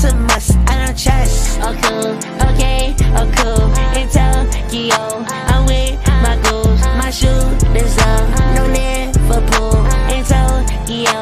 It's a must, I know chess. Oh cool, okay, oh cool. In Tokyo, I'm with my goals. My shoes. is up, no Liverpool. In Tokyo.